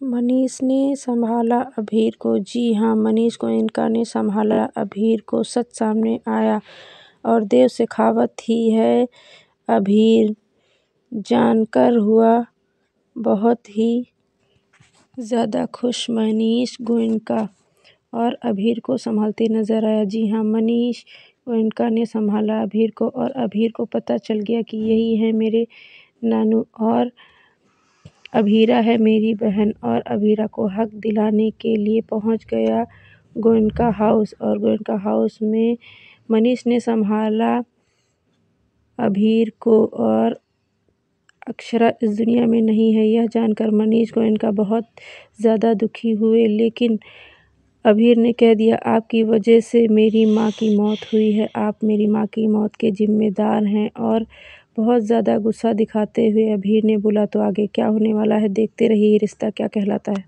मनीष ने संभाला अभीर को। जी हाँ मनीष गोयनका ने संभाला अभीर को। सच सामने आया और देव शेखावत ही है। अभीर जानकर हुआ बहुत ही ज़्यादा खुश मनीष गोयनका और अभीर को संभालते नज़र आया। जी हाँ मनीष गोयनका ने संभाला अभीर को और अभीर को पता चल गया कि यही है मेरे नानू और अभीरा है मेरी बहन और अभीरा को हक दिलाने के लिए पहुँच गया गोयनका हाउस और गोयनका हाउस में मनीष ने संभाला अभीर को और अक्षरा इस दुनिया में नहीं है। यह जानकर मनीष गोयनका बहुत ज़्यादा दुखी हुए, लेकिन अभीर ने कह दिया, आपकी वजह से मेरी माँ की मौत हुई है। आप मेरी माँ की मौत के जिम्मेदार हैं और बहुत ज़्यादा गुस्सा दिखाते हुए अभीर ने बोला तो आगे क्या होने वाला है? देखते रहिए, रिश्ता क्या कहलाता है?